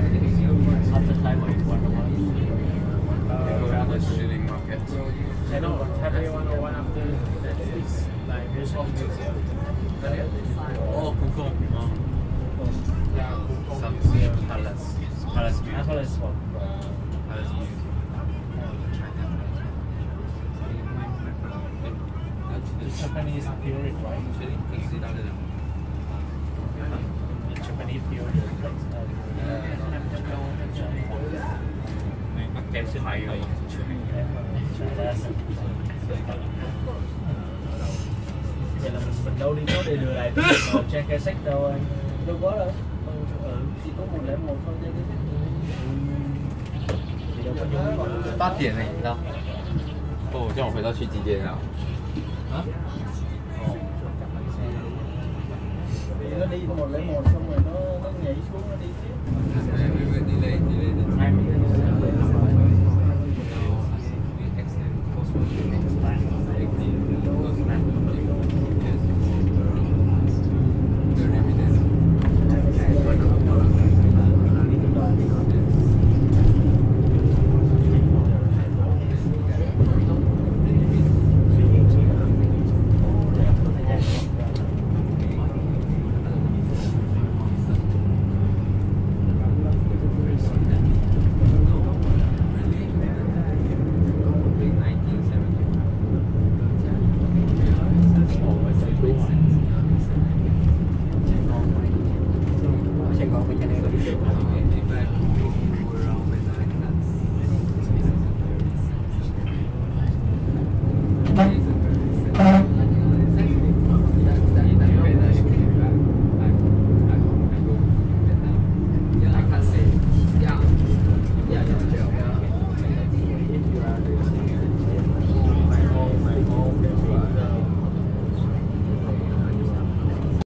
One of us. Go to the market. Uh, I know, Taipei 101 after that is like most of museum. Oh, Kukong. Oh. Yeah, Kukong Some Museum. palace. Palace view. As well? Palace. The Japanese period, right? The Japanese. Mắc kem sư thầy rồi. Vậy là mình, mình đâu đi có để lừa lại trang cái sách đâu anh đâu có đâu ừ, chỉ có một lẻ một thôi trang cái sách thì đâu có dùng gọi là 八点呢，你知道？哦，这样我回到去几点啊？hả? đi một lấy một, xong rồi nó nó nhảy xuống, nó đi tiếp. Đi lấy đi lấy please.